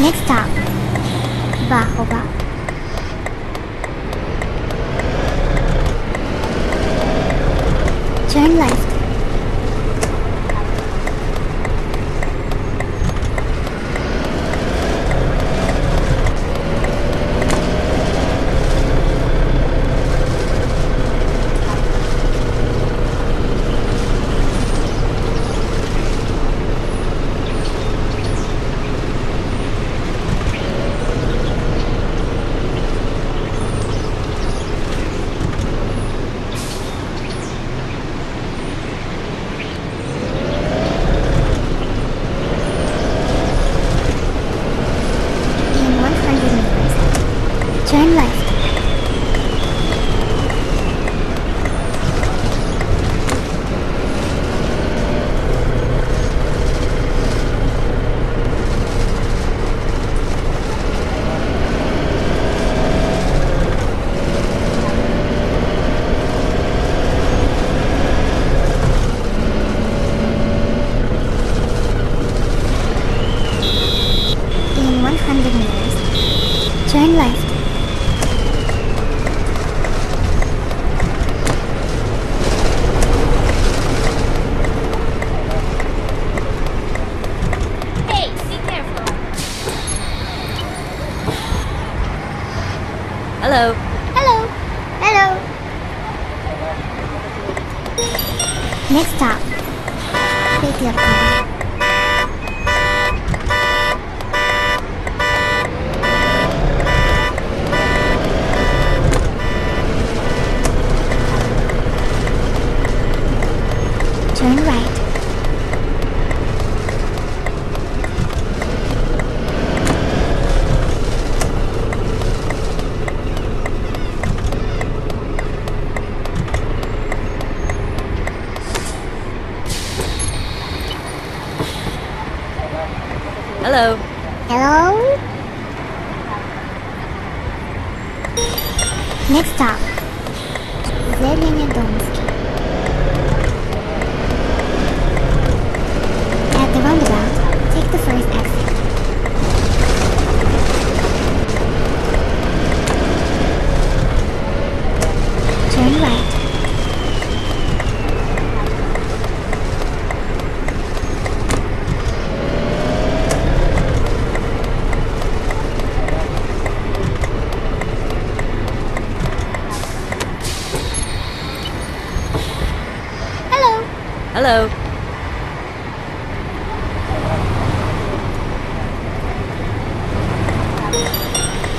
Next stop, Bahoba. Turn left.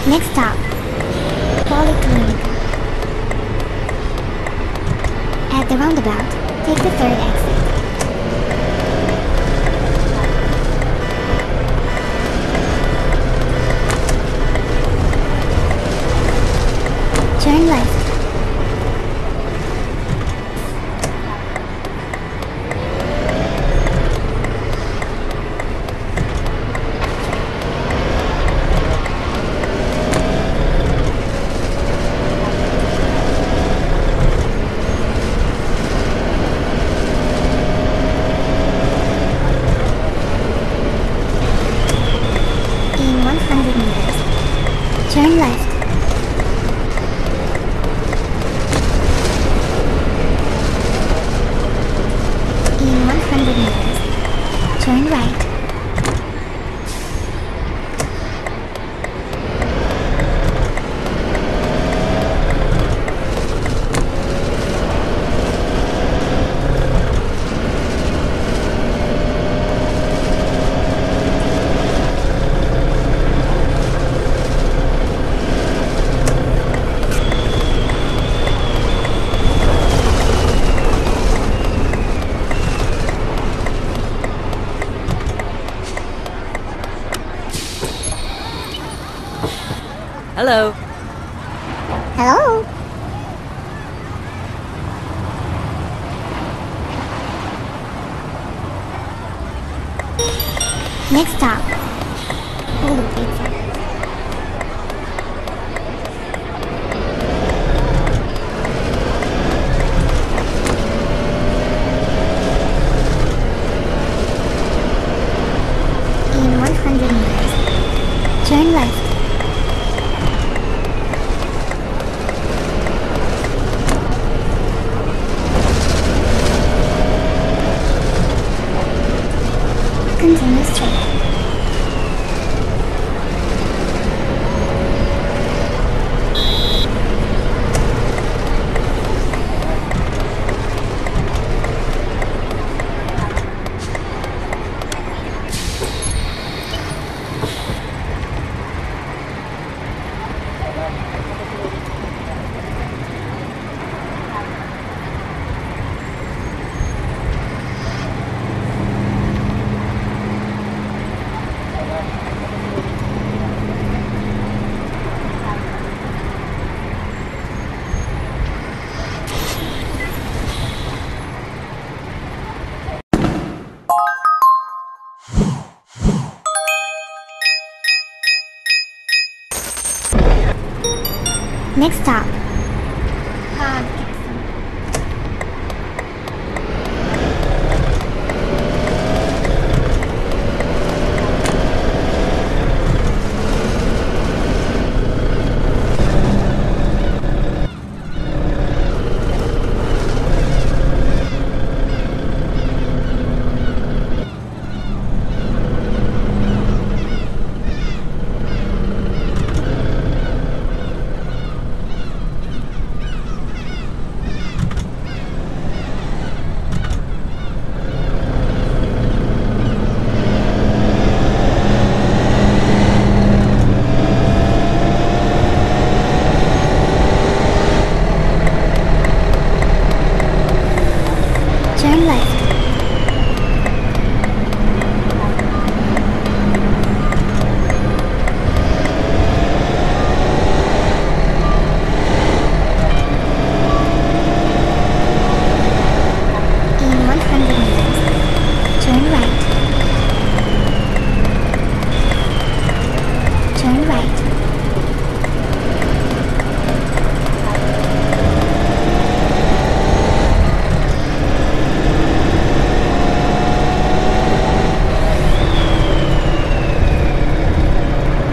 Next stop, Polyclinic. At the roundabout, take the third exit. Hello. Hello? Next stop, Hulu Pizza. In 100 meters, turn left. Continue straight. Next stop, Park Gibson. Turn left. In 100 meters, turn right. Turn right.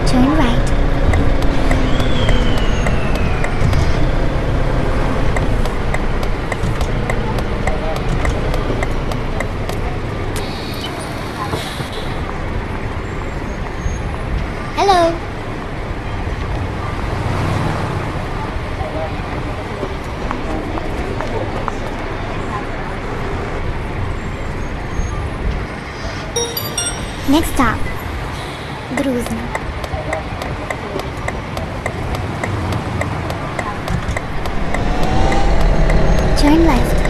Turn right. Hello. Next stop, Gruzno. Turn left.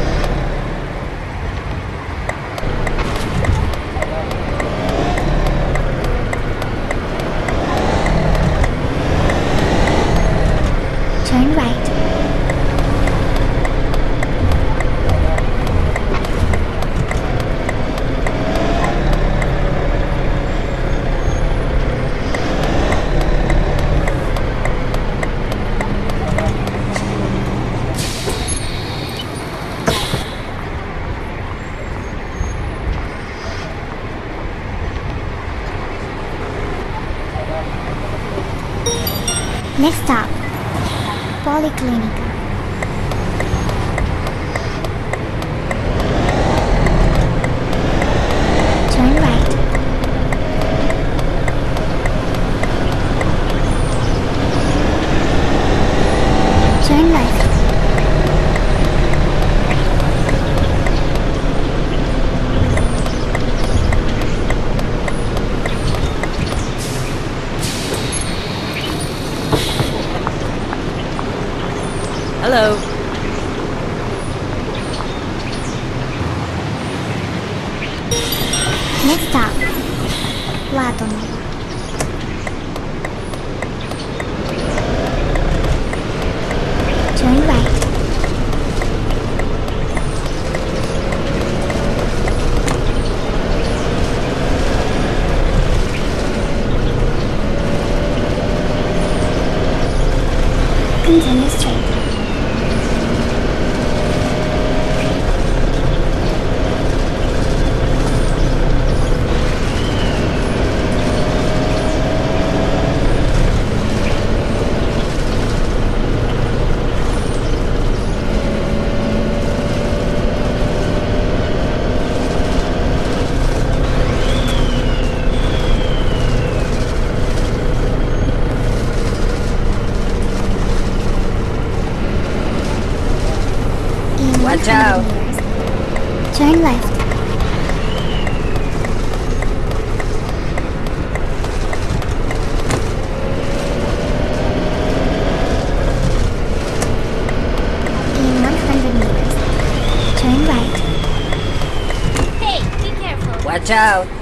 Next stop, Polyclinic. Hello. Watch out.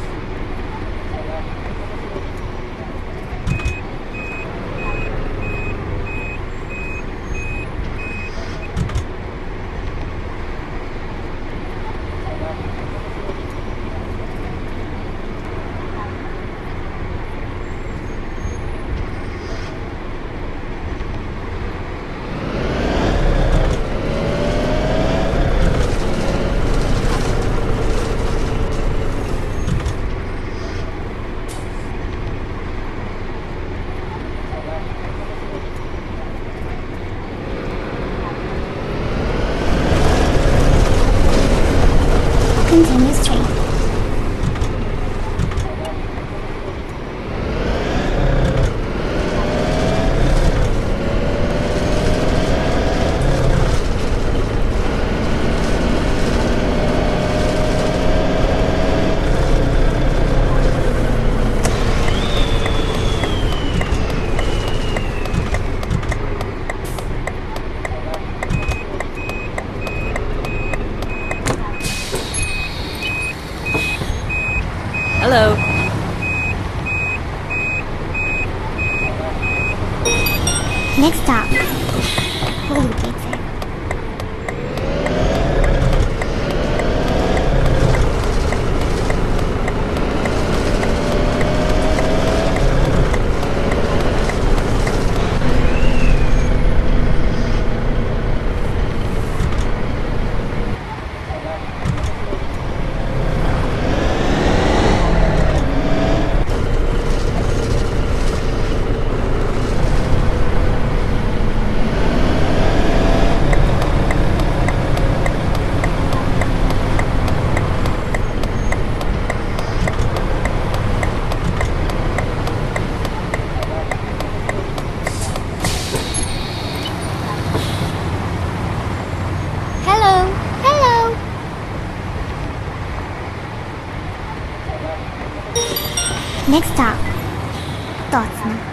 Next stop, Tottenham.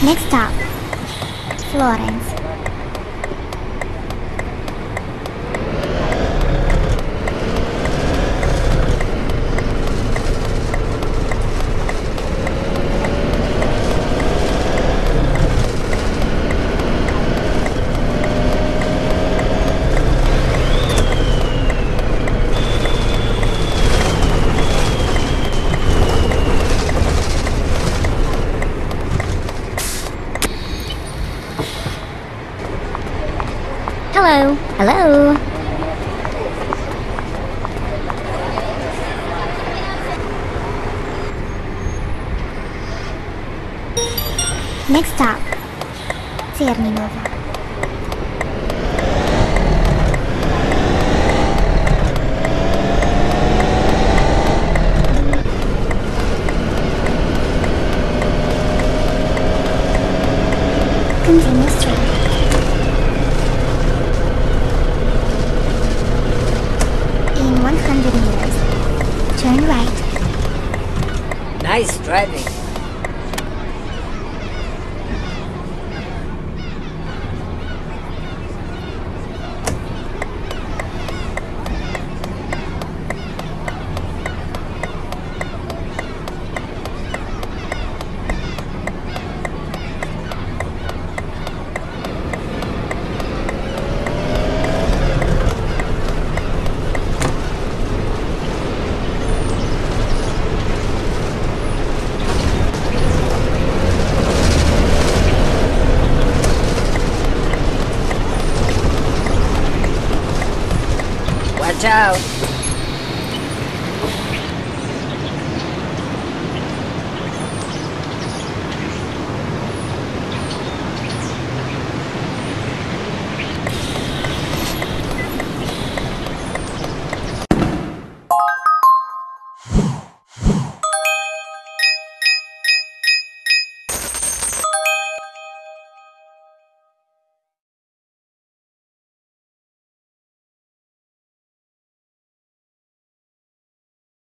Next stop, Florence. Hello. Hello. Next stop, Terminova. Nice driving. Watch out.